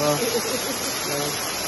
Allah.